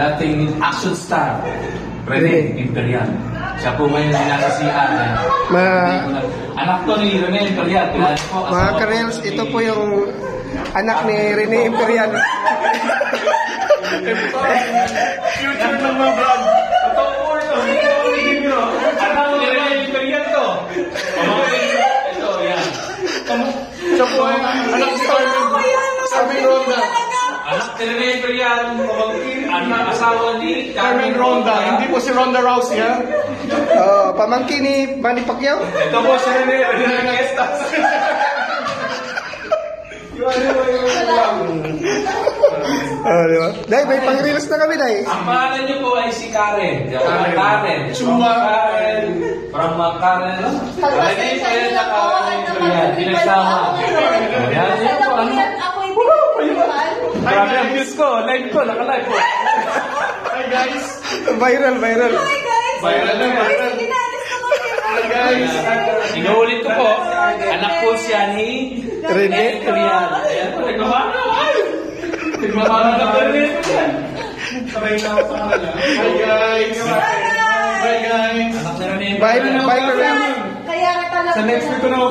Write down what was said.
dating action star, Rene Imperial. Siya po ngayon sinasasihan. eh. Ma- Hindi ko na- Anak to ni Rene Imperial. Po, Mga ko Karels, ni- ito po yung anak ni Rene Imperial. Future ng mga vlog. Totoo po ito. Hindi ko Anak ni Rene Imperial to. Ito, yan. Siya po ay anak si Carmen. Carmen Ronda. Anak Rene Imperial. Pamangkin. Anak asawa ni Carmen Ronda. Hindi po si Ronda Rousey ha. Oh, pamangkin ni Manny Pacquiao. Ito po si Rene. Rene Gestas. Oh, di ba? Dahil may pang-reels na kami, Dahil. Ang pangalan niyo po ay si Karen. Karen. Karen. Chua. Karen. From uh, Karen, no? Ready? Kaya na Karen. Yan, pinagsama. Yan, yan po. Ano? Marami ang views ko. Live ko. Naka-live po. Hi guys. Viral, viral. Viral na yan. Hi guys. Inuulit ko po. Anak po siya ni Rene. Imperial. Ayan po. Nagmamana. Ay! Nagmamana na po rin. Sabay na ako sa kanila. Hi guys. Hi guys. Anak na rin. Viral, viral. Kaya ka talaga. Sa next week ko na